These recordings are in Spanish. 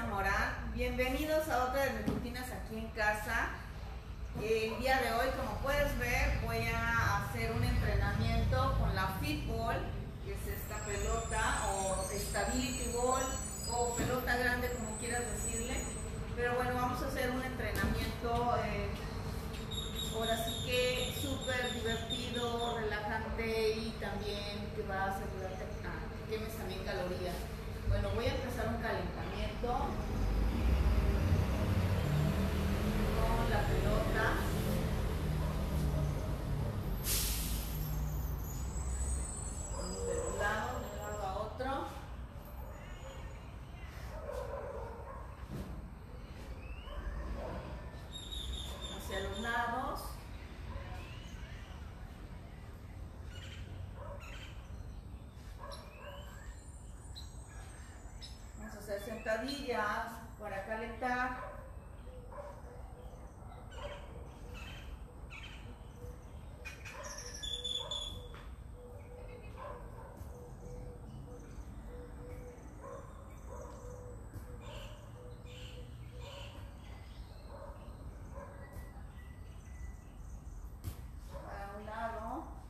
Morán. Bienvenidos a otra de mis rutinas aquí en casa. El día de hoy, como puedes ver, voy a hacer un entrenamiento con la Fitball, que es esta pelota, o Stability Ball, o pelota grande, como quieras decirle. Pero bueno, vamos a hacer un entrenamiento, eh, ahora sí que súper divertido, relajante y también que va a asegurarte a que quemes también calorías. Bueno, voy a empezar un calentamiento con la pelota. De un lado, de un lado a otro. Hacia los lados. Vamos a hacer sentadillas para calentar. Para un lado.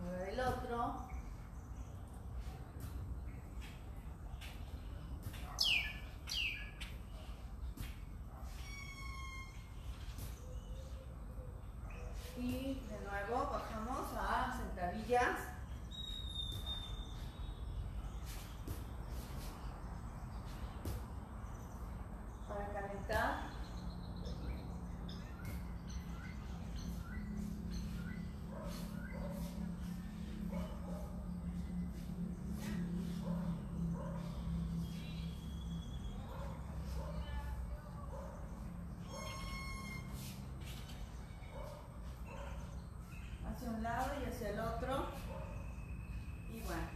Ahora el otro. Y de nuevo bajamos a sentadillas. Para calentar. hacia el otro. Y bueno,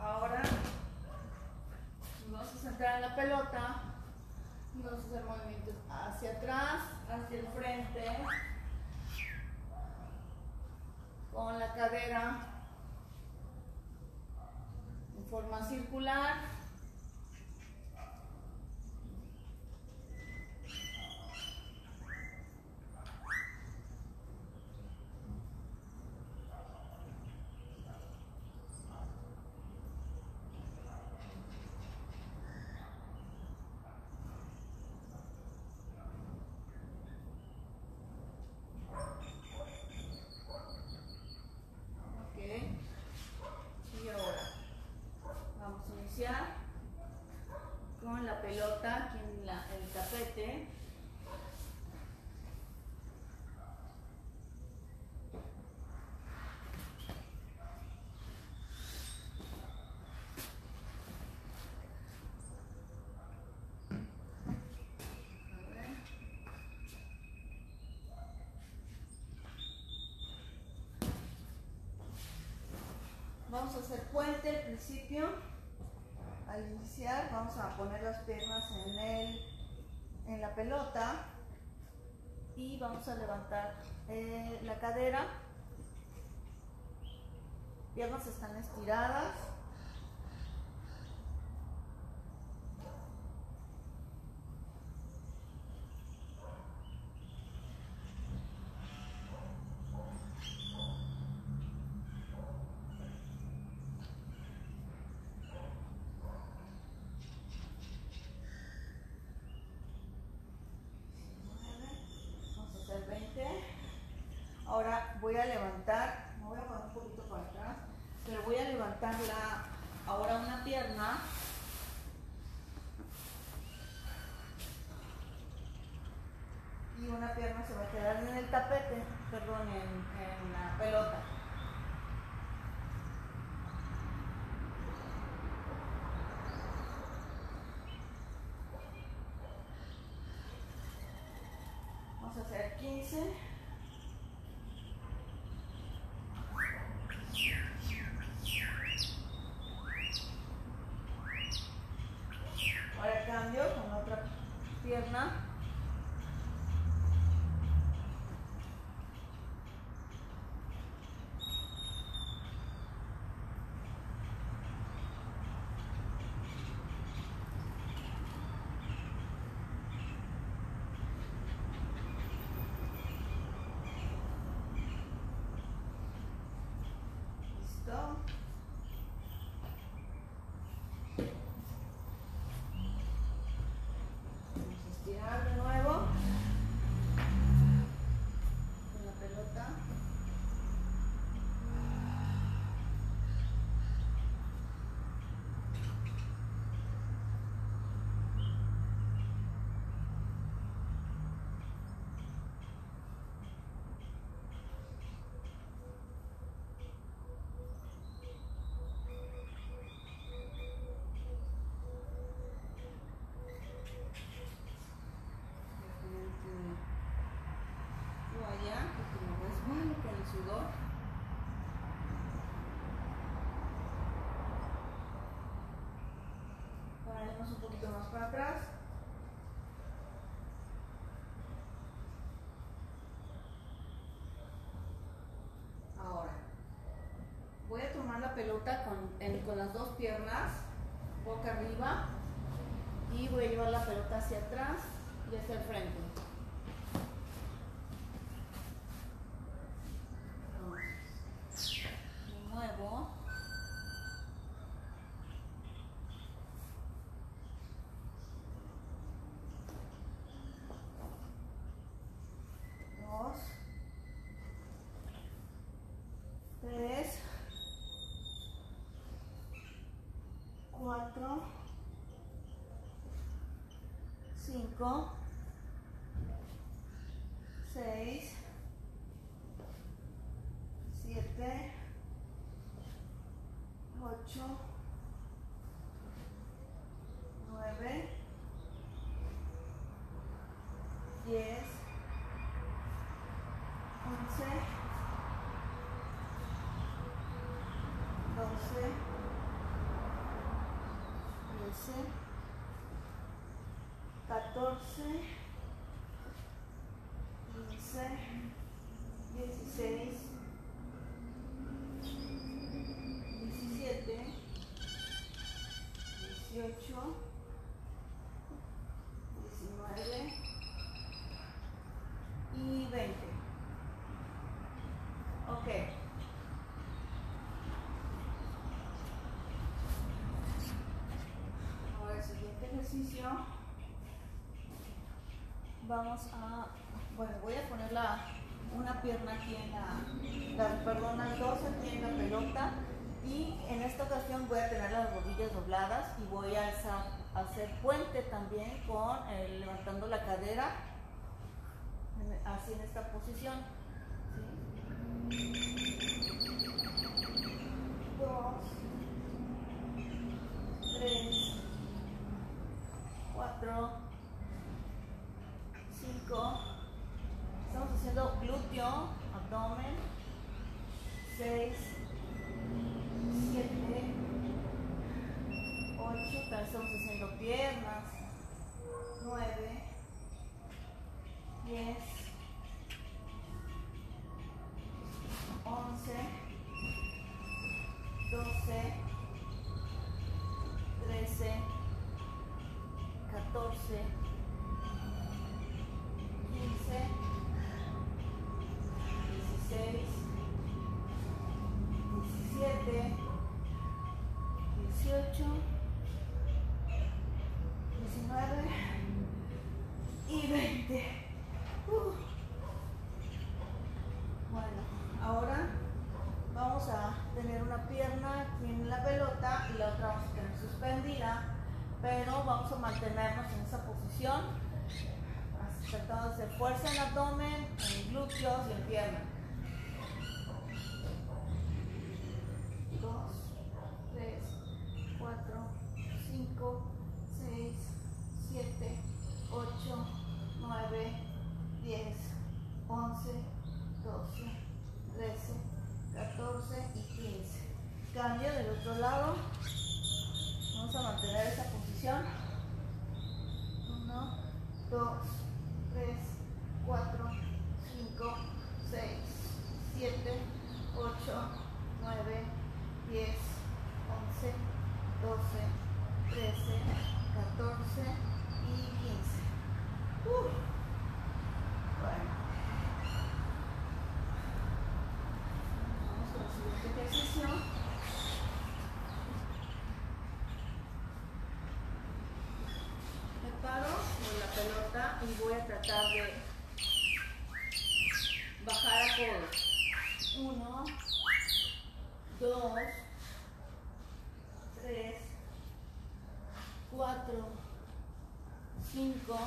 ahora vamos a centrar en la pelota vamos a hacer movimientos hacia atrás, hacia el frente, con la cadera en forma circular. Ok. Y ahora vamos a iniciar con la pelota aquí en la- el tapete. A ver. Vamos a hacer puente al principio. Al iniciar vamos a poner las piernas en, el, en la pelota y vamos a levantar eh, la cadera. Piernas están estiradas. Vamos a hacer 20. Ahora voy a levantar, me voy a poner un poquito para atrás, pero voy a levantar la, ahora una pierna. Y una pierna se va a quedar en el tapete, perdón, en, en la pelota. Vamos a hacer 15. Ahora cambio con otra pierna. Para atrás. Ahora, voy a tomar la pelota con, con las dos piernas, boca arriba, y voy a llevar la pelota hacia atrás y hacia el frente. 4, 5, 14, 15, 16, 17, 18, 19 y 20. Ok. Ahora el siguiente ejercicio. Vamos a, bueno, voy a poner la, una pierna aquí en la, perdón, las dos aquí en la pelota y en esta ocasión voy a tener las rodillas dobladas y voy a hacer puente también con levantando la cadera así en esta posición. Dos, lado. Y voy a tratar de bajar a codos. Uno, dos, tres, cuatro, cinco,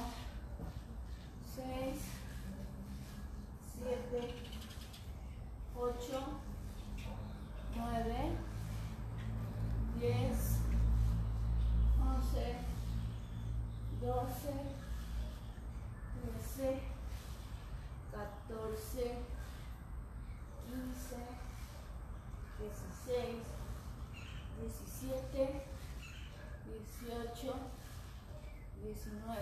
semua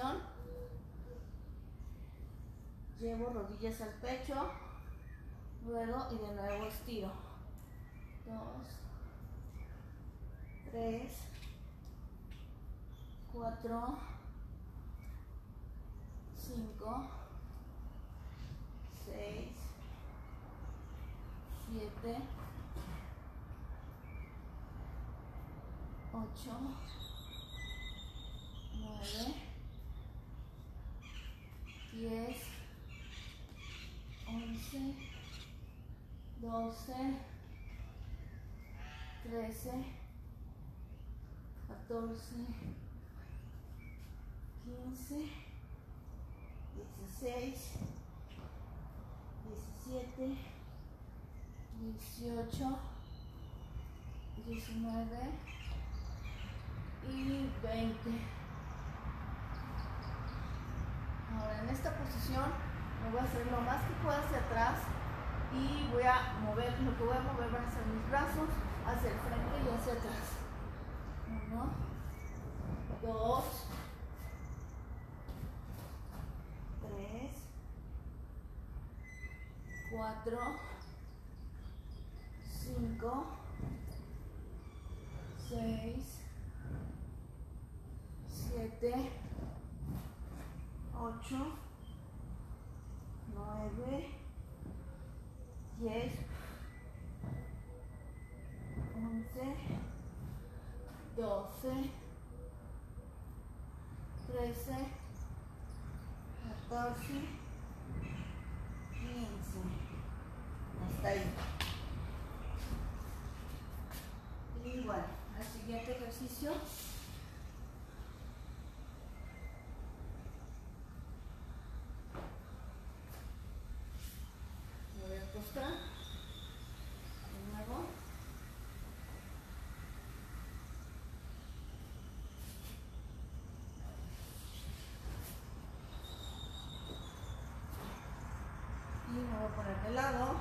posición. Llevo rodillas al pecho, luego y de nuevo estiro. Dos, tres, cuatro, 12, 13, 14, 15, 16, 17, 18, 19 y 20. Ahora en esta posición me voy a hacer lo más que pueda hacia atrás y voy a mover, lo que voy a mover van a ser mis brazos hacia el frente y hacia atrás. Uno, dos, tres, cuatro, cinco, seis, siete, ocho, 10, 11, 12, 13, 14, 15. Hasta ahí. Igual, al siguiente ejercicio. A poner de lado.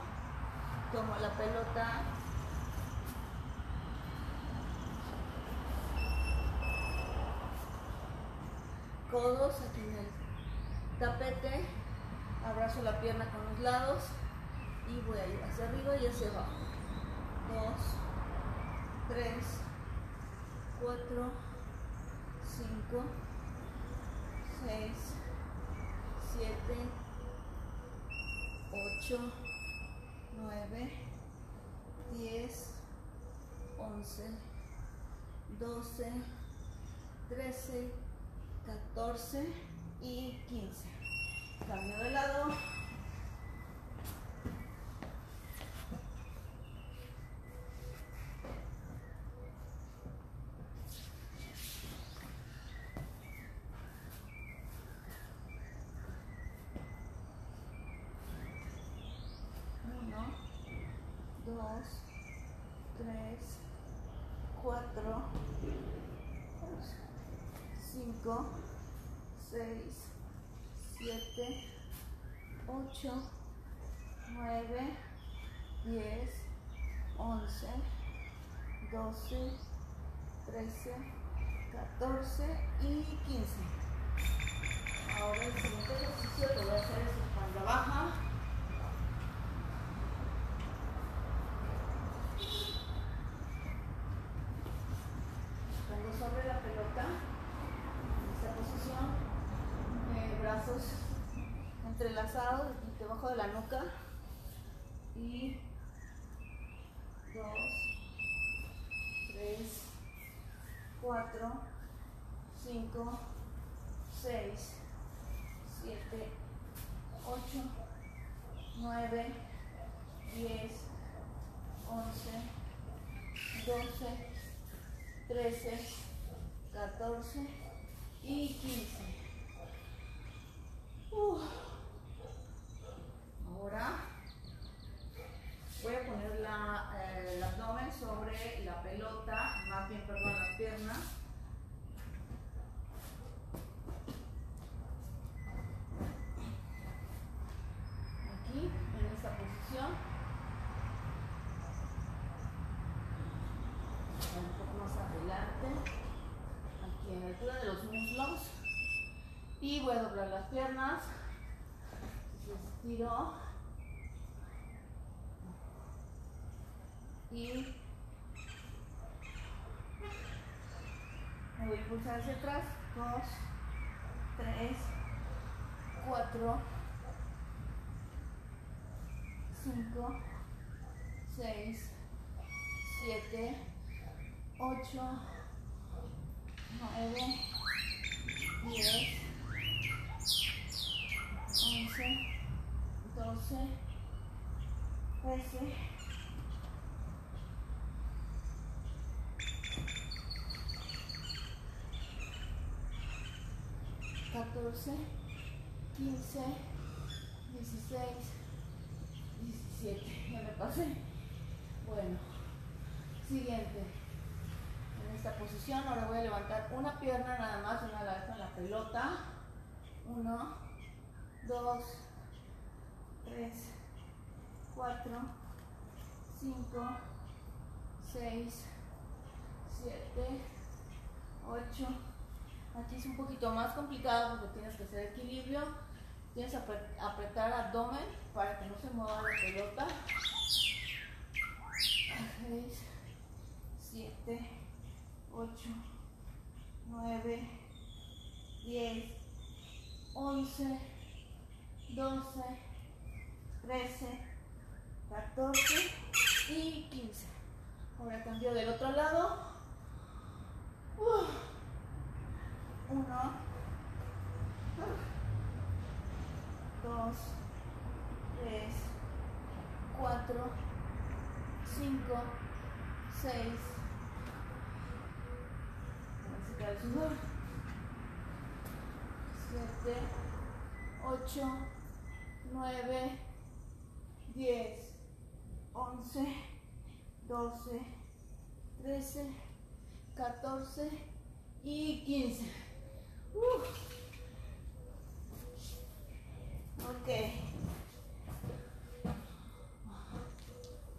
Tomo la pelota. Codos aquí en el tapete. Abrazo la pierna con los lados y voy a ir hacia arriba y hacia abajo. Dos, tres, cuatro, cinco, seis, siete, ocho, nueve, diez, once, doce, trece, catorce y quince. Cambio de lado. dos, tres, cuatro, cinco, seis, siete, ocho, nueve, diez, once, doce, trece, catorce y quince. Ahora el siguiente ejercicio lo voy a hacer es espalda baja. Debajo de la nuca. Y dos, tres, cuatro, cinco, seis, siete, ocho, nueve, diez, once, doce, trece, catorce y quince. Ahora voy a poner la, eh, el abdomen sobre la pelota, más bien, perdón, las piernas. Aquí, en esta posición. Un poco más adelante. Aquí en la altura de los muslos. Y voy a doblar las piernas. Se estiró. Y me voy a impulsar hacia atrás. Dos, tres, cuatro, cinco, seis, siete, ocho, nueve, diez. 11, 12, 13, 14, 15, 16, 17. Ya me pasé. Bueno, siguiente. En esta posición ahora voy a levantar una pierna nada más, una la vez con la pelota. Uno, dos, tres, cuatro, cinco, seis, siete, ocho. Aquí es un poquito más complicado porque tienes que hacer equilibrio. Tienes que apretar abdomen para que no se mueva la pelota. 6, 7, 8, 9, 10, 11, 12, 13, 14 y 15. Ahora cambio del otro lado. Uno, dos, tres, cuatro, cinco, seis. Siete, ocho, 9, 10, 11, 12, 13, 14 y 15. Ok.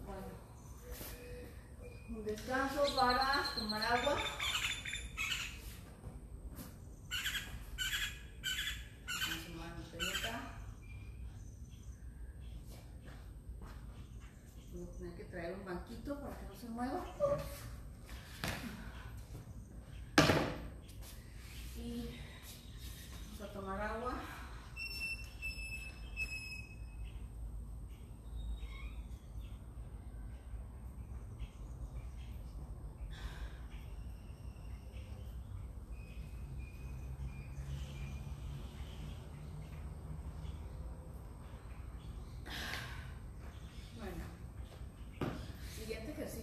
Bueno. Un descanso para tomar agua. traer un banquito para que no se mueva. Y vamos a tomar agua.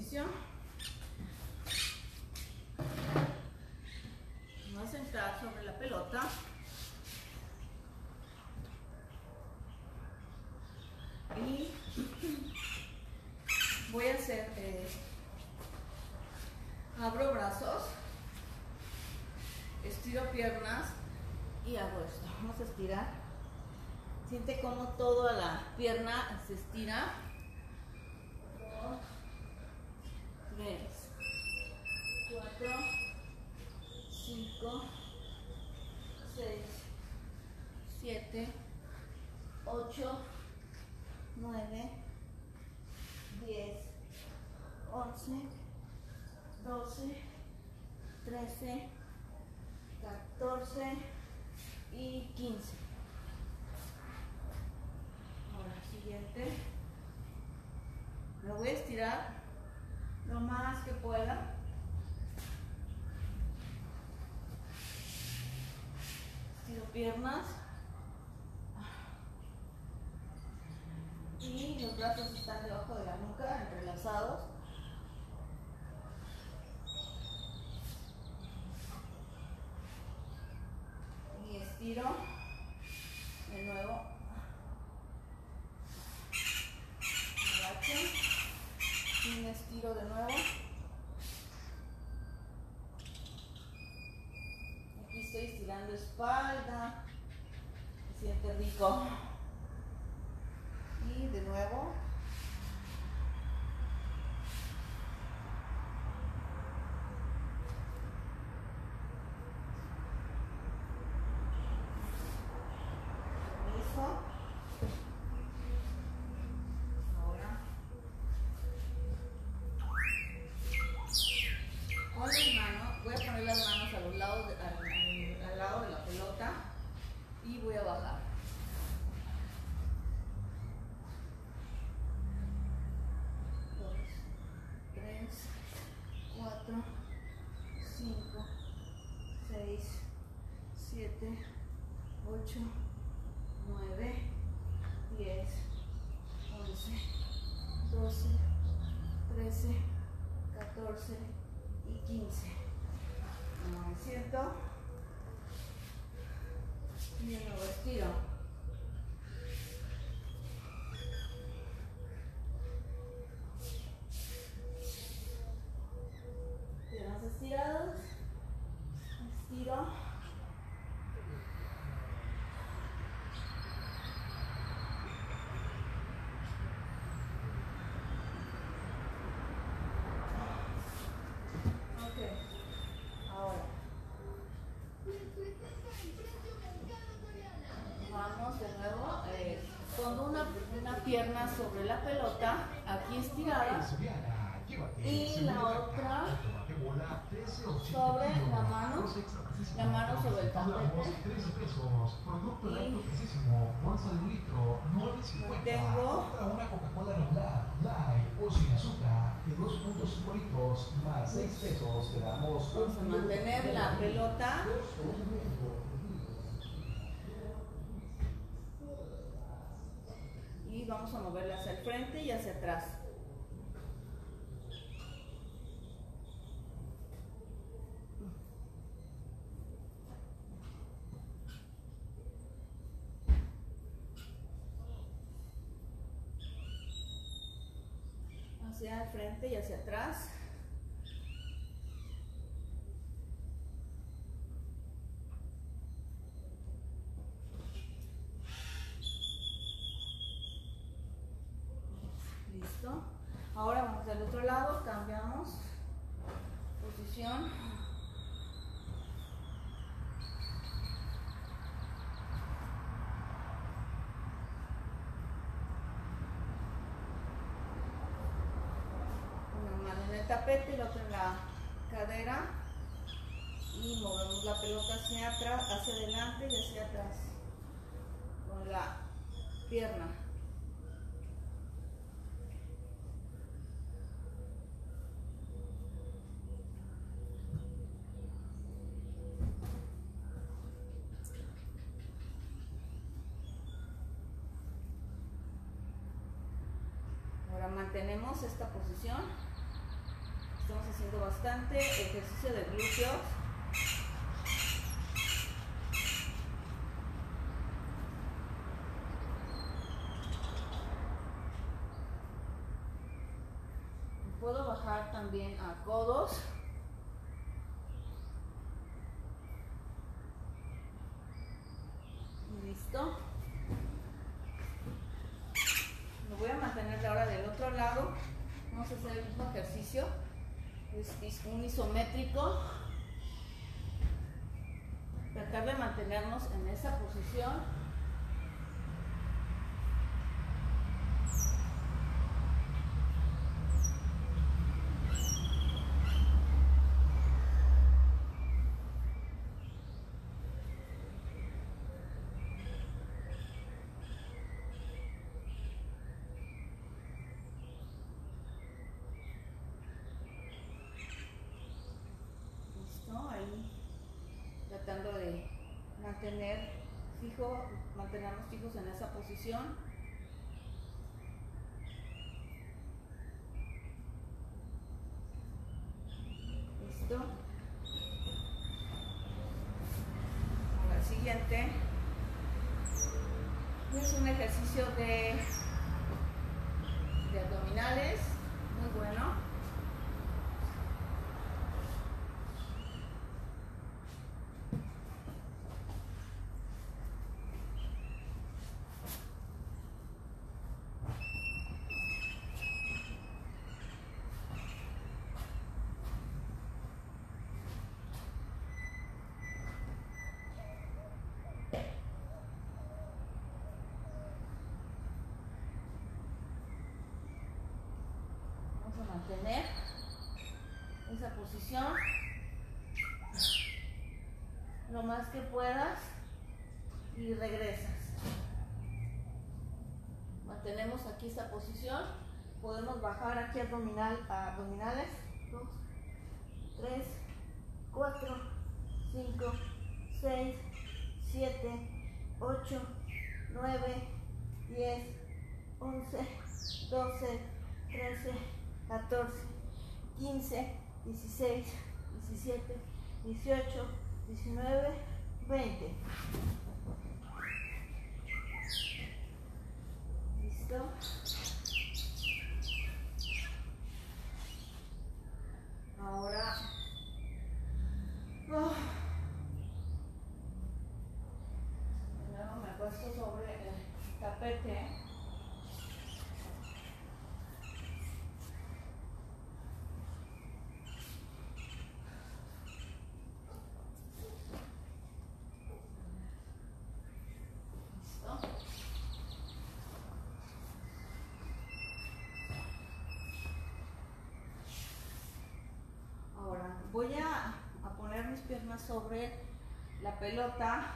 Ejercicio. Vamos a sentar sobre la pelota. Y voy a hacer, eh, abro brazos, estiro piernas y hago esto. Vamos a estirar. Siente como toda la pierna se estira. 13, 14 y 15. Ahora, siguiente. Lo voy a estirar lo más que pueda. Estiro piernas. Estiro de nuevo. Y me estiro de nuevo. Aquí estoy estirando espalda. Se siente rico. 8, 9, 10, 11, 12, 13, 14 y 15. ¿No es cierto? Con una, una pierna sobre la pelota, aquí estirada. Y la otra sobre la mano, la mano sobre el tapete. Y- lactoprocesimo, bolsa de un litro, 9.50. Tengo- Compra una Coca-Cola regular, light o sin azúcar, de 2.5 litros, más 6 pesos, te damos Vamos a mantener la pelota. Y vamos a moverla hacia el frente y hacia atrás. Hacia el frente y hacia atrás. Listo. Ahora vamos del otro lado, cambiamos posición. El tapete y la otra en la cadera. Y movemos la pelota hacia atrás, hacia adelante y hacia atrás. Con la pierna. constante ejercicio de glúteos. Puedo bajar también a codos. Listo. Lo voy a mantener ahora del otro lado. Vamos a hacer el mismo ejercicio. Es un isométrico. Tratar de mantenernos en esa posición. De mantener fijo, mantenernos fijos en esa posición. Listo. Ahora el siguiente es un ejercicio de abdominales, muy bueno. Mantener esa posición lo más que puedas y regresas. Mantenemos aquí esta posición. Podemos bajar aquí abdominal abdominales. 2, 3, 4, 5, 6, 7, 8, 9, 10, 11, 12, 13, 14, 15, 16, 17, 18, 19, 20. ¿Listo? Ahora... Oh. me acuesto sobre el tapete. Voy a, poner mis piernas sobre la pelota.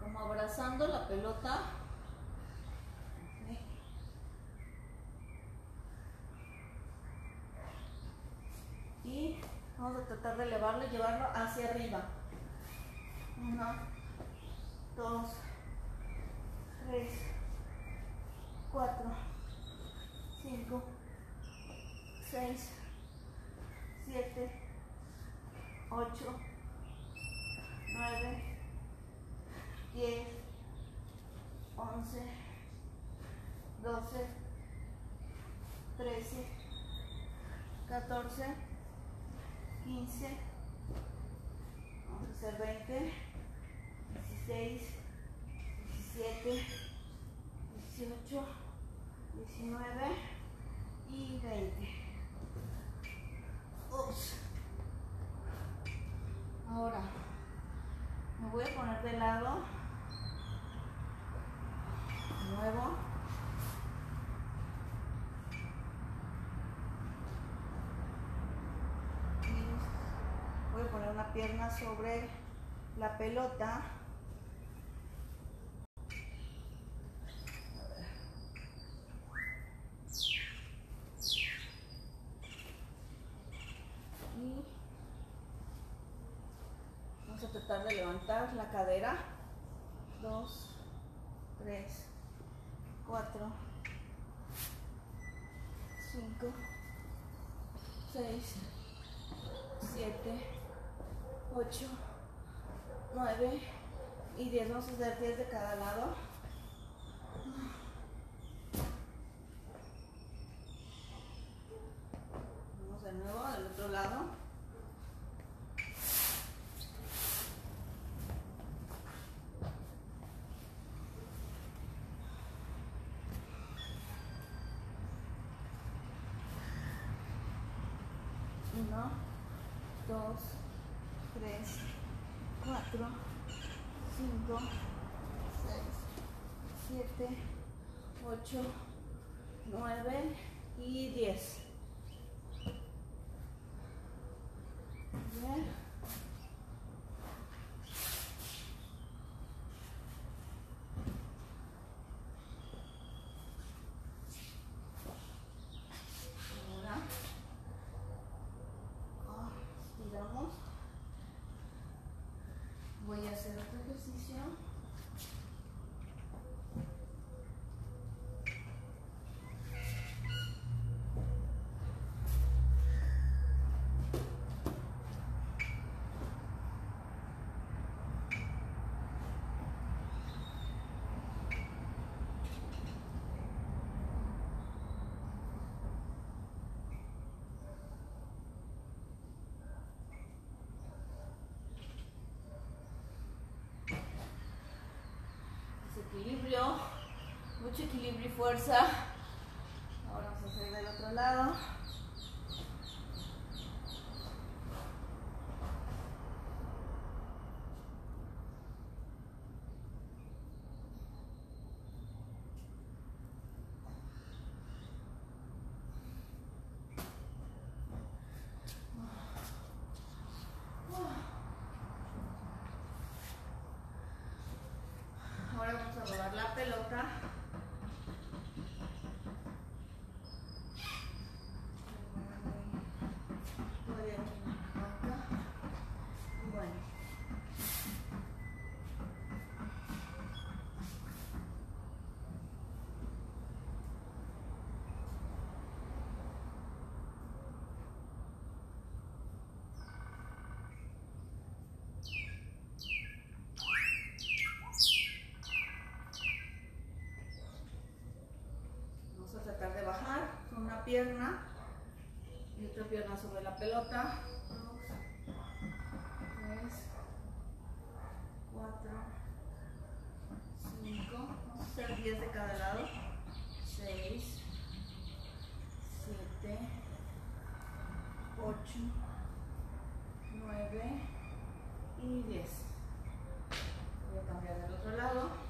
Como abrazando la pelota. Y vamos a tratar de elevarlo y llevarlo hacia arriba. Uno, dos, tres, cuatro. 5, 6, 7, 8, 9, 10, 11, 12, 13, 14, 15, vamos a hacer 20, 16, 17, 18, 19, y 20. Ups. Ahora me voy a poner de lado. De nuevo. Y a pierna sobre la pelota de levantar la cadera. 2, 3, 4, 5, 6, 7, 8, 9 y 10. Vamos a hacer 10 de cada lado. 1, 2, 3, 4, 5, 6, 7, 8, 9 y 10. Bien. Ahora, ah, estiramos. Voy a hacer otro ejercicio. Mucho equilibrio y fuerza. Ahora vamos a hacer del otro lado. Ahora vamos a rodar la pelota. Todavía no me falta. Bueno. Vamos a tratar de bajar con una pierna y otra pierna sobre la pelota. Dos, tres, cuatro, cinco. Vamos a hacer diez de cada lado. Seis, siete, ocho, nueve y diez. Voy a cambiar del otro lado.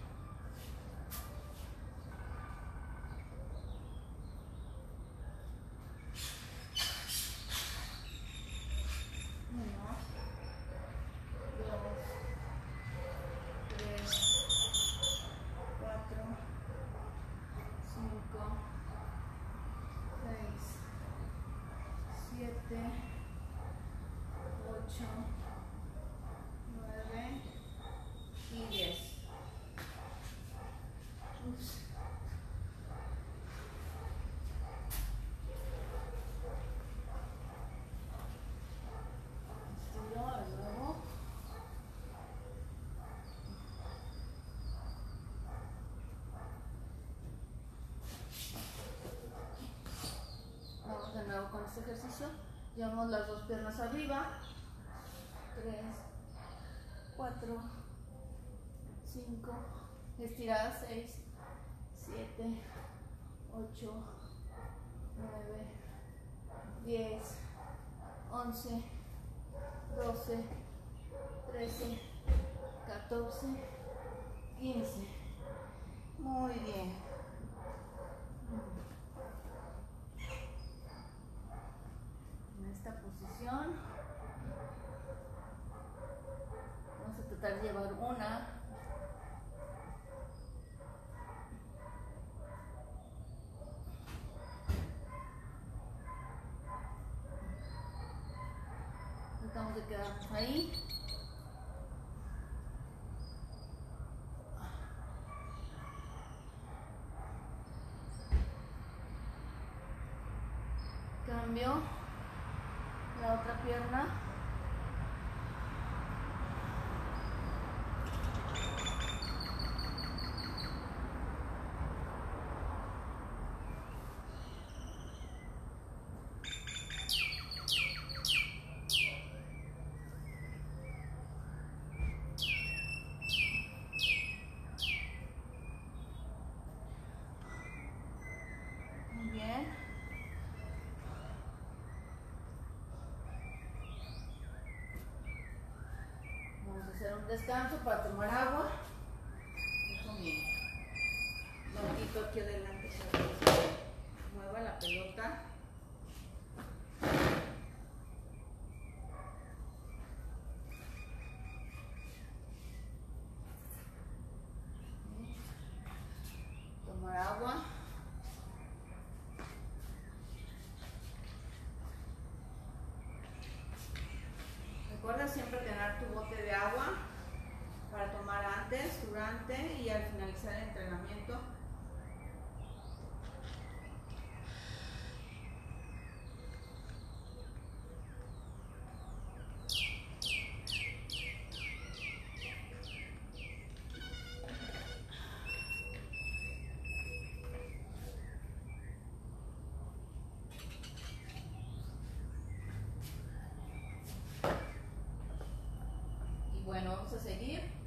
Uno, dos, tres, cuatro, cinco, seis, siete, ocho, nueve y diez. Ups. Estiro de nuevo. Vamos de nuevo con este ejercicio. Llevamos las dos piernas arriba. Tres, cuatro, cinco, estiradas seis, siete, ocho, nueve, diez, once, 12, 13, 14, 15. Muy bien. En esta posición vamos a tratar de llevar una. Tratamos de quedarnos ahí. Cambio la otra pierna. Muy bien. Descanso para tomar agua. Dejo mi banquito aquí adelante mueva la pelota. Tomar agua. Recuerda siempre tener tu bote de agua para tomar durante y al finalizar el entrenamiento. Y bueno, vamos a seguir.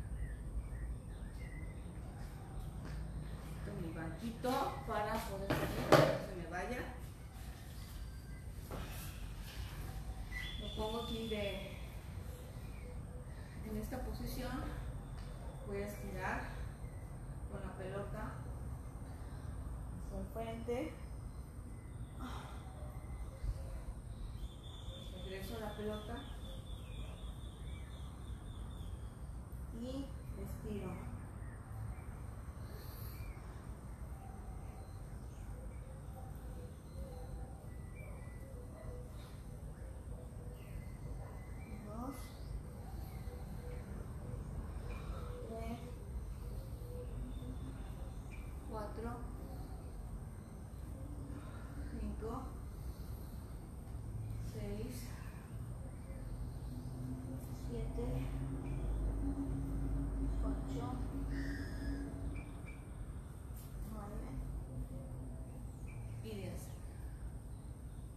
Banquito para poder salir, que se me vaya. Lo pongo aquí de en esta posición. Voy a estirar con la pelota hacia el frente. Regreso la pelota. 4, 5, 6, 7, 8, 9 y 10.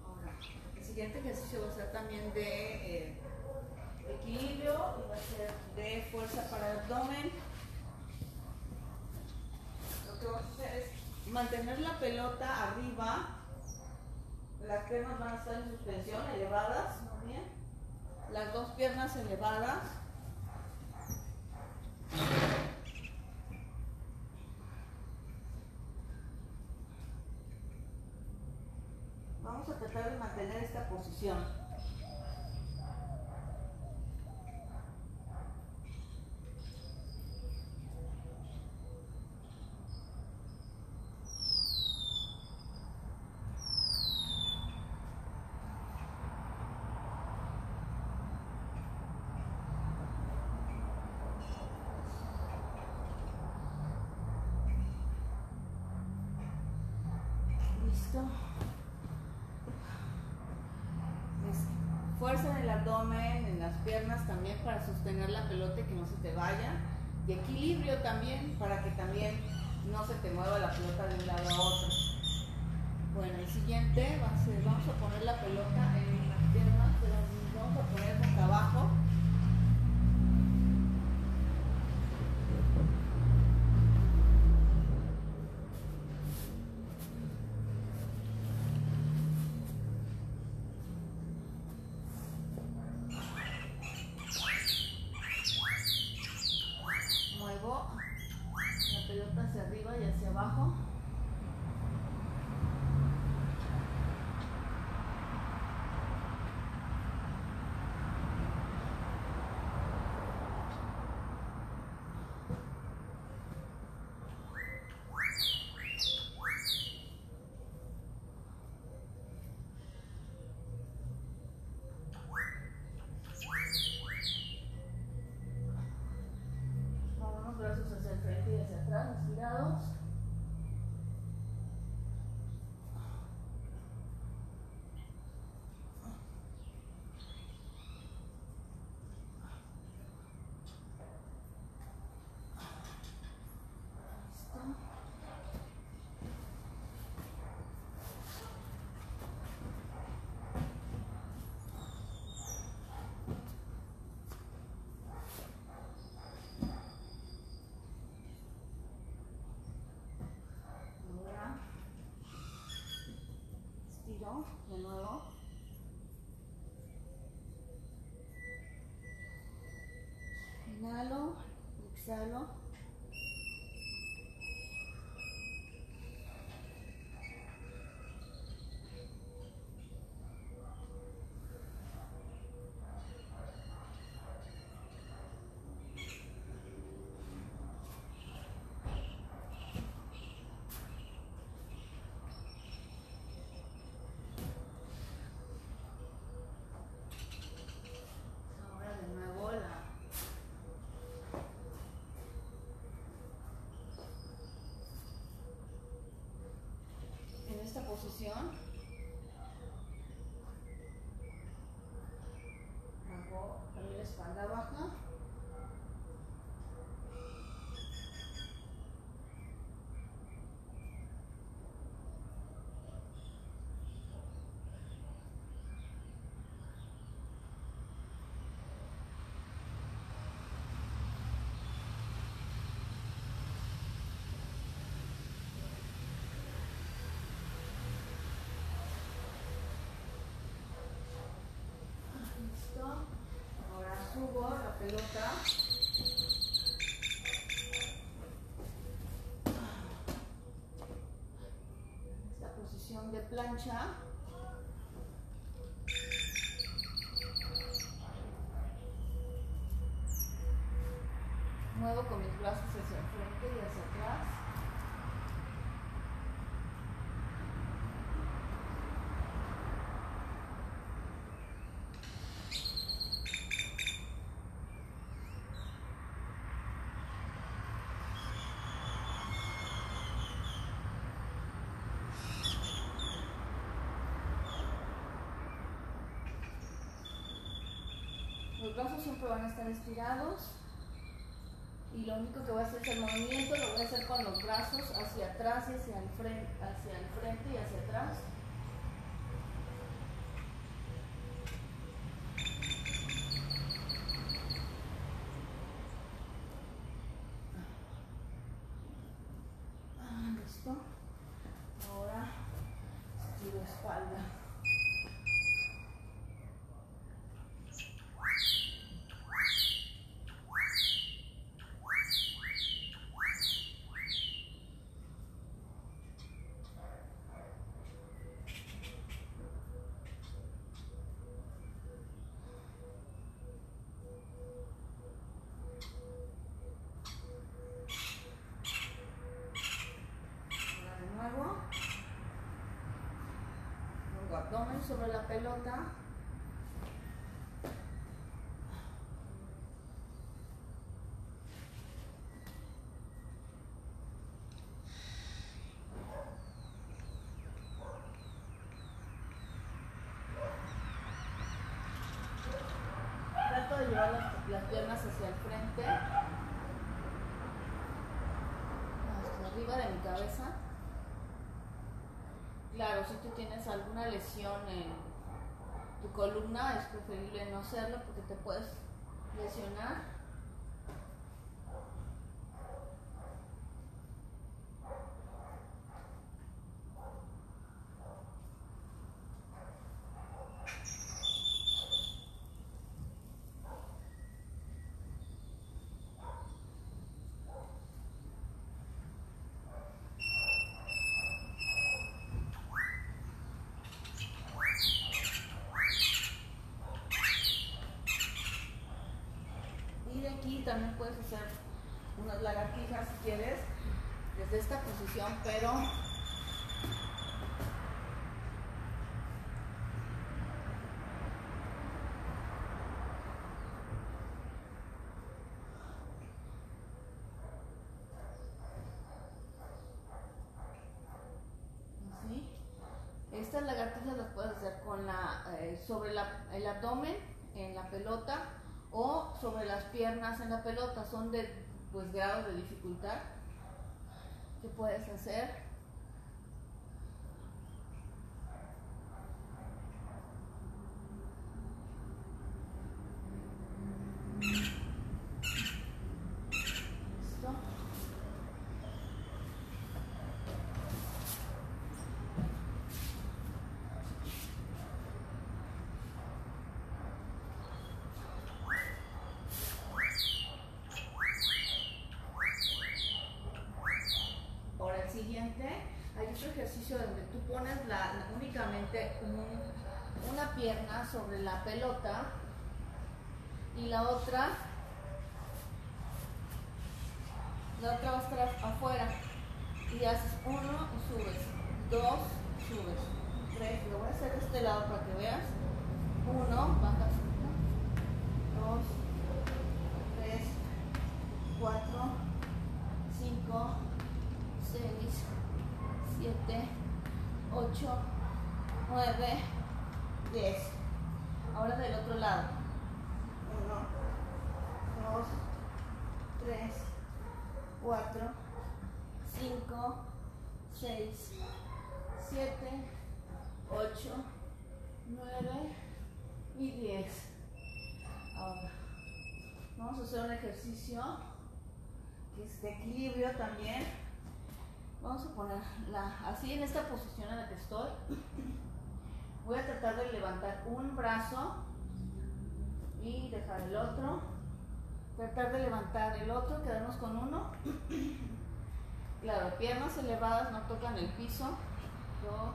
Ahora, el siguiente ejercicio va a ser también de eh, equilibrio, va a ser de fuerza para el abdomen. Es mantener la pelota arriba. Las piernas van a estar en suspensión, elevadas, muy bien. Las dos piernas elevadas. Vamos a tratar de mantener esta posición. Fuerza en el abdomen, en las piernas también para sostener la pelota y que no se te vaya. Y equilibrio también para que también no se te mueva la pelota de un lado a otro. Bueno, el siguiente va a ser, vamos a poner la pelota en las piernas, pero vamos a poner boca abajo. Muevo la pelota hacia arriba y hacia abajo. Vamos brazos hacia el frente y hacia atrás, estirados. Listo. Ahora de nuevo. Inhalo, exhalo. Ahora de nuevo la en esta posición hago también la espalda baja listo ahora subo la pelota. Esta posición de plancha muevo con mis brazos hacia el frente y hacia atrás Los brazos siempre van a estar estirados. Y lo único que voy a hacer es el movimiento, lo voy a hacer con los brazos hacia atrás y hacia el frente, hacia el frente y hacia atrás. Ah, Listo. Ahora estiro espalda. Ahora de nuevo. Sobre la pelota. Trato de llevar las piernas hacia el frente. Hacia arriba de mi cabeza. Claro, si tú alguna lesión en tu columna, es preferible no hacerlo porque te puedes lesionar. Y de aquí también puedes hacer unas lagartijas si quieres, desde esta posición, pero. Estas lagartijas las puedes hacer con la, eh, sobre la- el abdomen en la pelota o sobre las piernas en la pelota. Son de pues, grados de dificultad que puedes hacer. ¿Listo? una pierna sobre la pelota y la otra la otra va a estar afuera y haces uno y subes dos subes tres lo voy a hacer de este lado para que veas uno bajas uno dos tres cuatro cinco seis siete ocho nueve diez ahora del otro lado 3, 4, 5, 6, 7, 8, 9 y 10. Ahora, vamos a hacer un ejercicio que es de equilibrio también. Vamos a ponerla así en esta posición en la que estoy. Voy a tratar de levantar un brazo y dejar el otro Tratar de levantar el otro, quedarnos con uno. Claro, piernas elevadas no tocan el piso. Dos,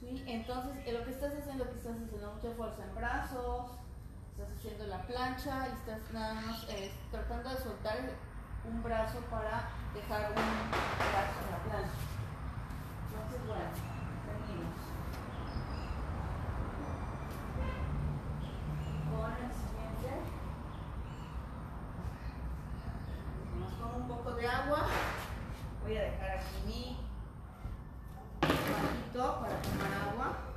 ¿Sí? Entonces, lo que estás haciendo, que estás haciendo mucha fuerza en brazos, estás haciendo la plancha y estás nada más eh, tratando de soltar un brazo para dejar un brazo en la plancha. Entonces, bueno, seguimos. de agua. Voy a dejar aquí mi patito para tomar agua.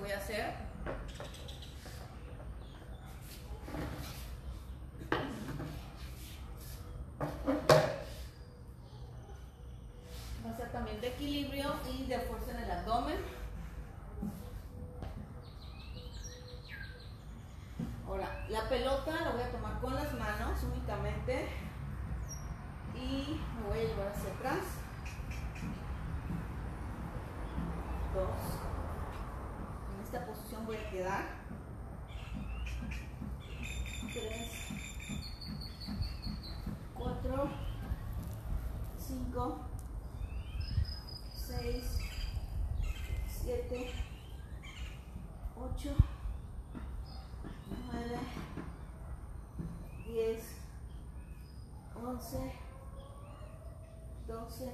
voy a hacer. De equilibrio y de fuerza en el abdomen. Ahora, la pelota la voy a tomar con las manos únicamente y me voy a llevar hacia atrás. Dos esta posición voy a quedar. 3, 4, 5, 6, 7, 8, 9, 10, 11, 12,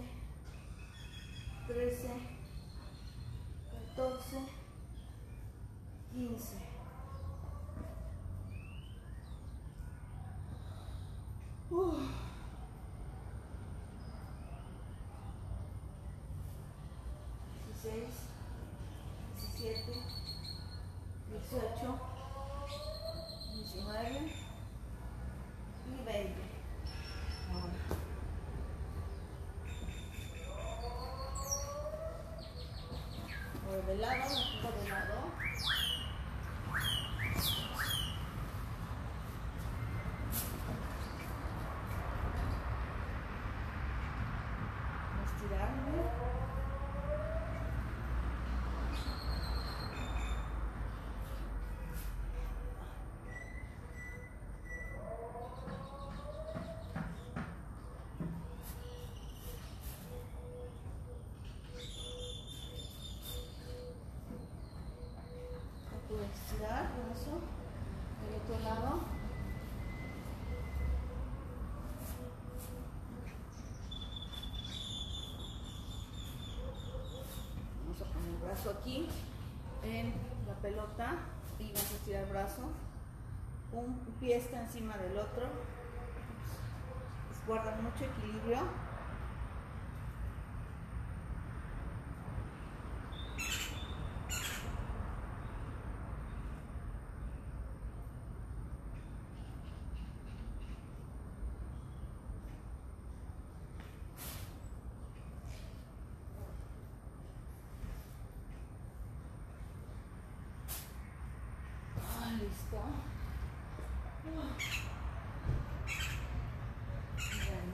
13, 14, 15. Uh. 16, 17, 18, 19 y 20. Ahora. Por del lado, por brazo aquí en la pelota y vas a estirar el brazo. Un pie está encima del otro. Guarda mucho equilibrio. Ah, listo. Ah. Bien.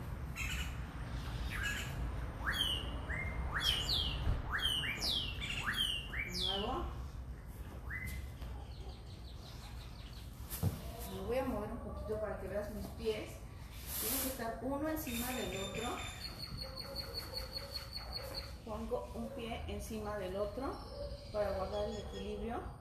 De nuevo. Me voy a mover un poquito que veas mis pies. Tienen que estar uno encima del otro. Pongo un pie encima del otro para guardar el equilibrio.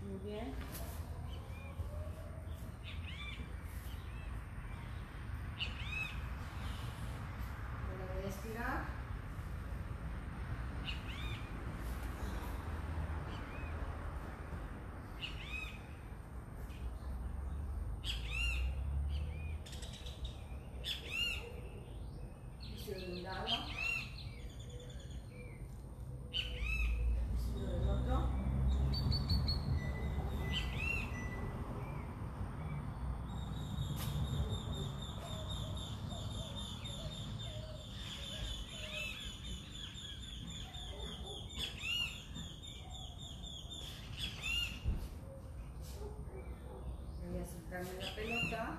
Muy bien. Ahora voy a estirar. Estiro de un lado. Estiro del otro. Sentarme la pelota.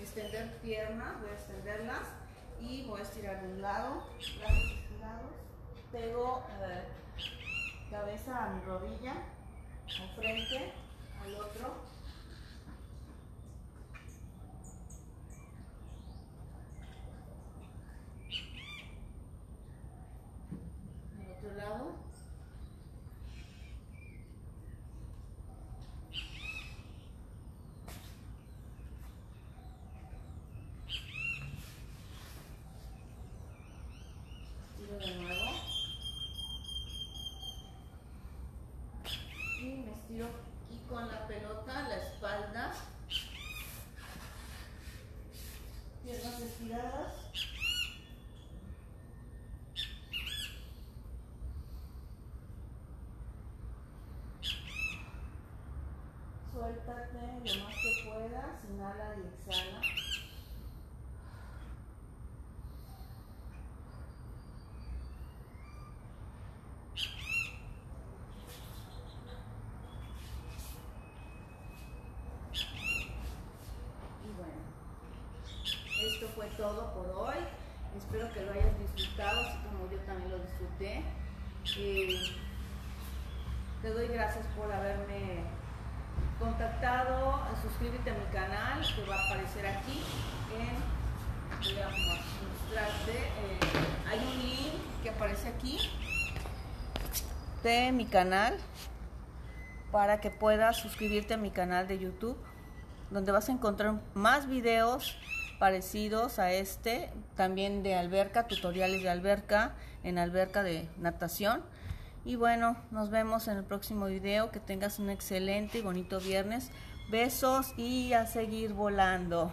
Extender piernas, voy a extenderlas y voy a estirar de un lado, brazos estirados. Pego cabeza a mi rodilla, al frente, al otro. Al otro lado. Tiro de nuevo. Y con la pelota, la espalda. Piernas estiradas. Suéltate lo más que puedas, inhala y exhala. Y bueno, esto fue todo por hoy. Espero que lo hayas disfrutado, así como yo también lo disfruté. Eh, te doy gracias por haberme contactado. Suscríbete a mi canal que va a aparecer aquí. En, mostrarte. eh, hay un link que aparece aquí de mi canal para que puedas suscribirte a mi canal de YouTube, donde vas a encontrar más videos parecidos a este, también de alberca, tutoriales de alberca, en alberca de natación. Y bueno, nos vemos en el próximo video. Que tengas un excelente y bonito viernes. Besos y a seguir volando.